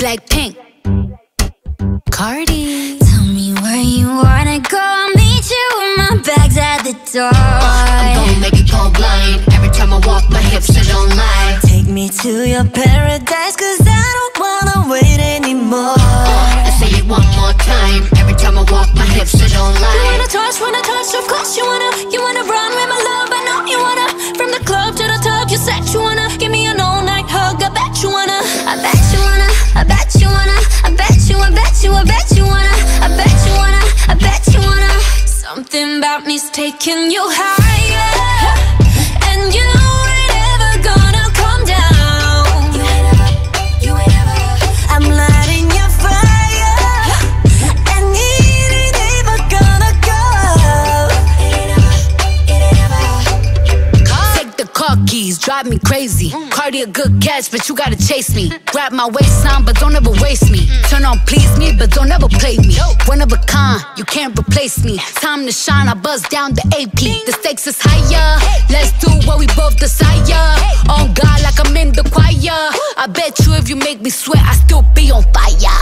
Blackpink. Cardi. Tell me where you wanna go. I'll meet you with my bags at the door. I'm gonna make you go blind Every time I walk my hips they don't lie Take me to your paradise, about me's taking you higher the car keys, drive me crazy. Cardi a good catch, but you gotta chase me. Grab my waistline, but don't ever waste me. Turn on, please me, but don't ever play me. One of a kind, you can't replace me. Time to shine, I buzz down the AP. The stakes is higher. Let's do what we both desire. On God, like I'm in the choir. I bet you if you make me sweat, I still be on fire.